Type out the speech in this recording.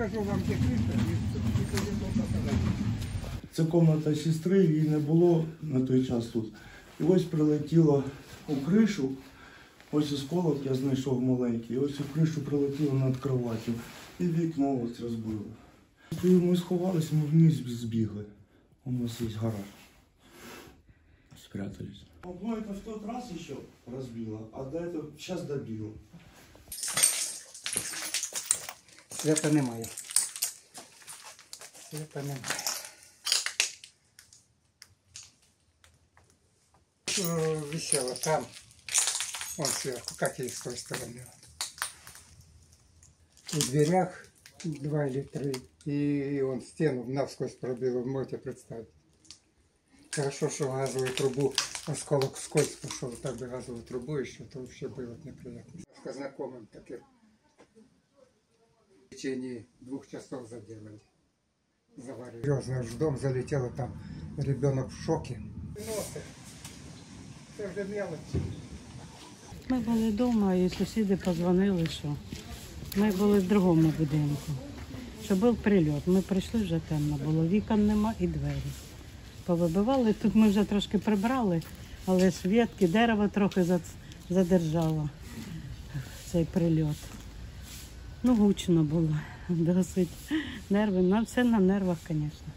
Скажу вам, где крыша, и тоді можна сказати. Це кімната сестри, її не було на той час тут. І ось прилетіло у кришу. Ось осколок я знайшов маленький. І ось у кришу прилетіло над кроваттю. І вікно ось розбило. І ми сховалися, ми вниз збігли. У нас є гараж. Спрятались. Окно это в тот раз еще разбило, а до этого сейчас добило. Света немає. Света немає. Висело там. Он сверху, как и с той стороны. В дверях два или три. И он стену насквозь пробил, вы можете представить. Хорошо, что в газовую трубу осколок скользь пошел, так бы газовую трубу еще, то вообще было бы неприятно. С знакомым таким в течение двух часов заделали. Заварили. Серьезно, в дом залетело там, ребенок в шоке. Це вже мелочі. Ми були вдома і сусіди подзвонили, що ми були в другому будинку, що був прильот. Ми прийшли вже темно було, вікон нема і двері. Повибивали. Тут ми вже трошки прибрали, але ж ветки, дерево трохи задержало цей прильот. Ну, гучно було досить. Нерви, ну все на нервах, звісно.